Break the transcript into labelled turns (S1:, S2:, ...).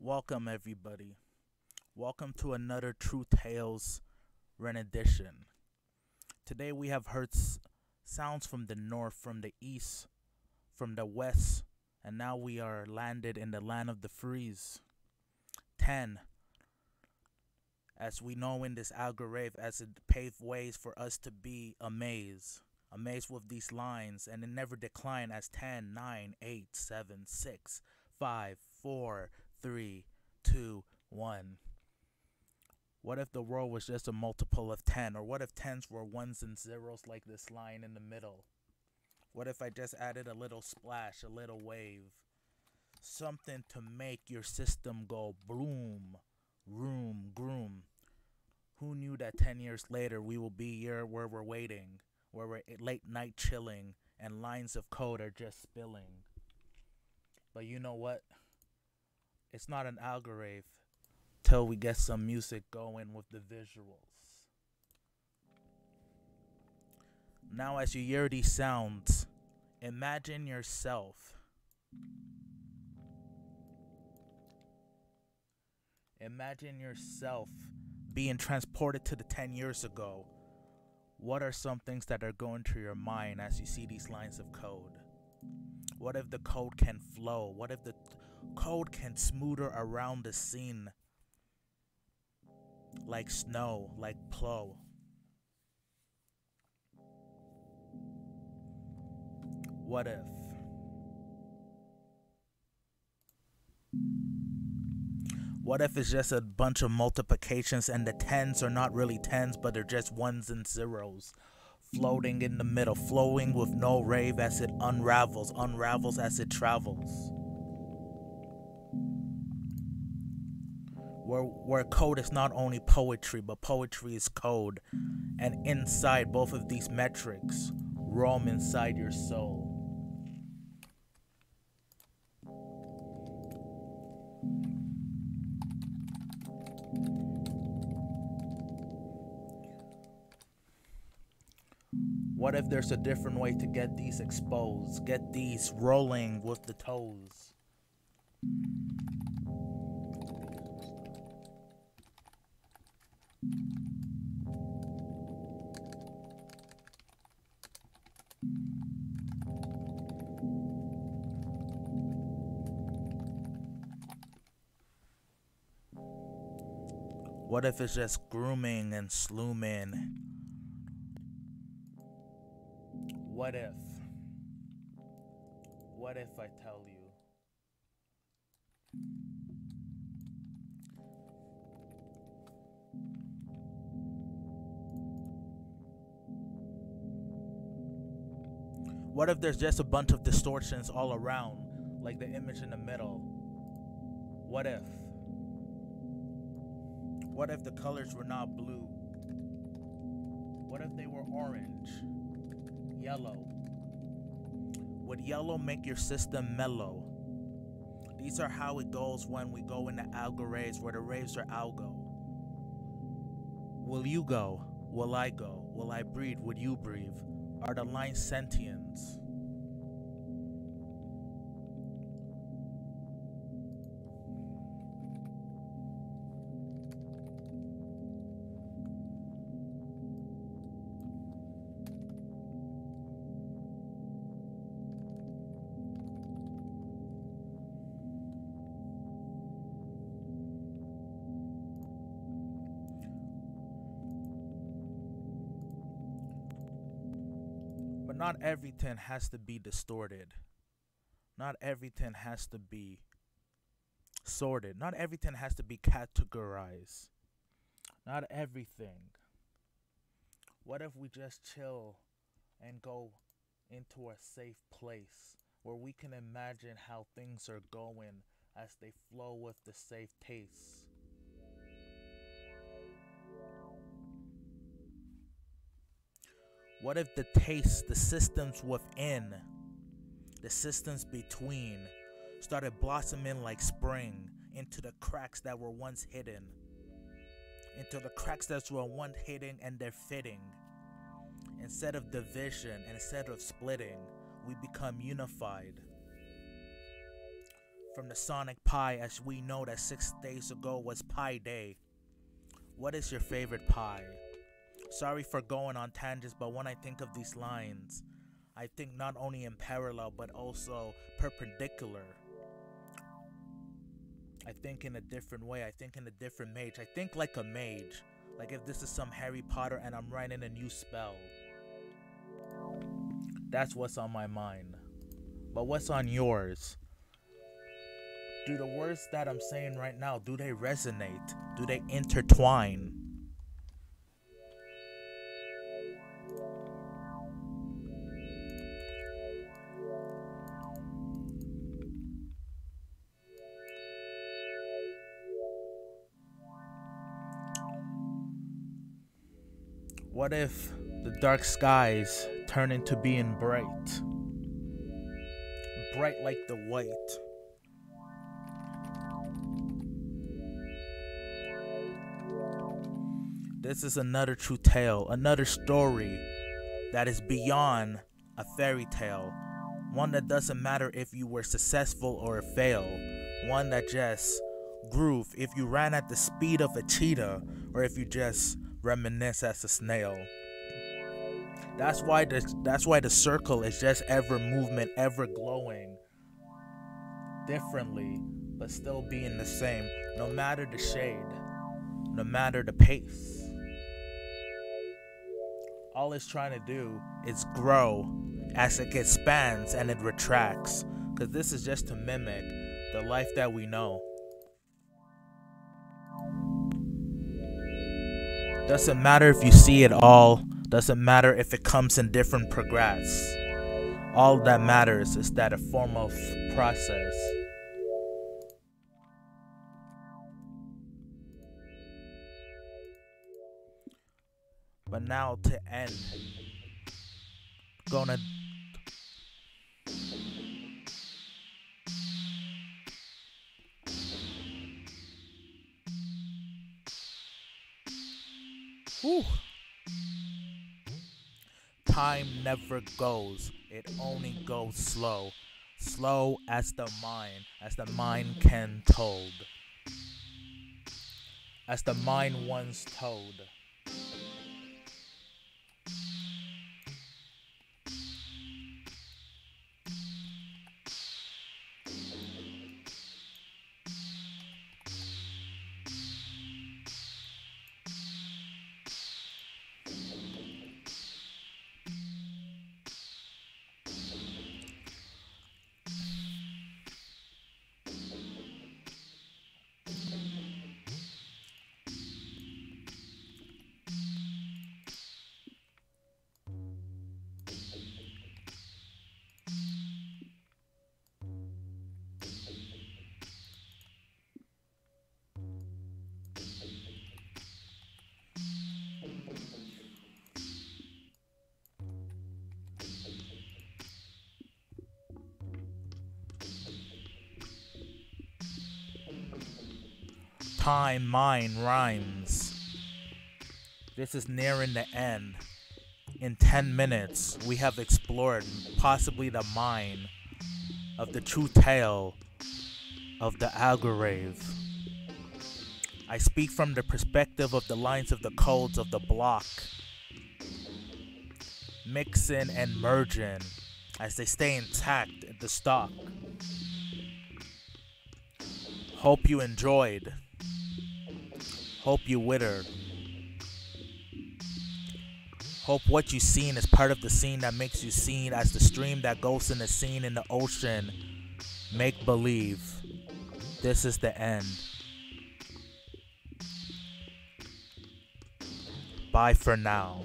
S1: Welcome, everybody. Welcome to another True Tales rendition. Today we have heard sounds from the north, from the east, from the west, and now we are landed in the land of the freeze. 10. As we know in this algorithm, as it paved ways for us to be amazed. Amazed with these lines, and it never decline as 10, 9, 8, 7, 6, 5, 4, 3, 2, 1. What if the world was just a multiple of 10? Or what if 10s were ones and zeros like this line in the middle? What if I just added a little splash, a little wave? Something to make your system go boom, room, groom. Who knew that 10 years later we will be here where we're waiting, where we're late night chilling, and lines of code are just spilling? But you know what? It's not an algorithm till we get some music going with the visuals. Now, as you hear these sounds, imagine yourself. Imagine yourself being transported to the 10 years ago. What are some things that are going through your mind as you see these lines of code? What if the code can flow? What if the code can smoother around the scene like snow, like plow? What if? What if it's just a bunch of multiplications and the tens are not really tens, but they're just ones and zeros? Floating in the middle, flowing with no rave as it unravels, unravels as it travels. Where, where code is not only poetry, but poetry is code. And inside both of these metrics, roam inside your soul. What if there's a different way to get these exposed? Get these rolling with the toes. What if it's just grooming and slooming? What if? What if I tell you? What if there's just a bunch of distortions all around, like the image in the middle? What if? What if the colors were not blue? What if they were orange? Yellow. Would yellow make your system mellow? These are how it goes when we go into algo raves where the raves are algo. Will you go? Will I go? Will I breathe? Would you breathe? Are the lines sentients? Not everything has to be distorted. Not everything has to be sorted. Not everything has to be categorized. Not everything. What if we just chill and go into a safe place where we can imagine how things are going as they flow with the safe pace? What if the taste, the systems within, the systems between, started blossoming like spring into the cracks that were once hidden? Into the cracks that were once hidden and they're fitting. Instead of division instead of splitting, we become unified. from the Sonic Pi as we know that six days ago was Pi Day. What is your favorite pie? Sorry for going on tangents, but when I think of these lines, I think not only in parallel but also perpendicular. I think in a different way. I think in a different mage. I think like a mage. Like if this is some Harry Potter and I'm writing a new spell. That's what's on my mind. But what's on yours? Do the words that I'm saying right now, do they resonate? Do they intertwine? What if the dark skies turn into being bright? Bright like the white. This is another true tale, another story that is beyond a fairy tale. One that doesn't matter if you were successful or a fail. One that just groove if you ran at the speed of a cheetah or if you just reminisce as a snail. That's why the that's why the circle is just ever movement, ever glowing differently, but still being the same, no matter the shade, no matter the pace. All it's trying to do is grow as it expands and it retracts. Because this is just to mimic the life that we know. Doesn't matter if you see it all, doesn't matter if it comes in different progress. All that matters is that a form of process. But now to end, gonna Time never goes, it only goes slow. Slow as the mind, as the mind can told. As the mind once told. Time mine rhymes. This is nearing the end. In 10 minutes, we have explored possibly the mind of the true tale of the Algorave. I speak from the perspective of the lines of the codes of the block, mixing and merging as they stay intact at the stock. Hope you enjoyed. Hope you withered. Hope what you seen is part of the scene that makes you seen as the stream that goes in the scene in the ocean. Make believe. This is the end. Bye for now.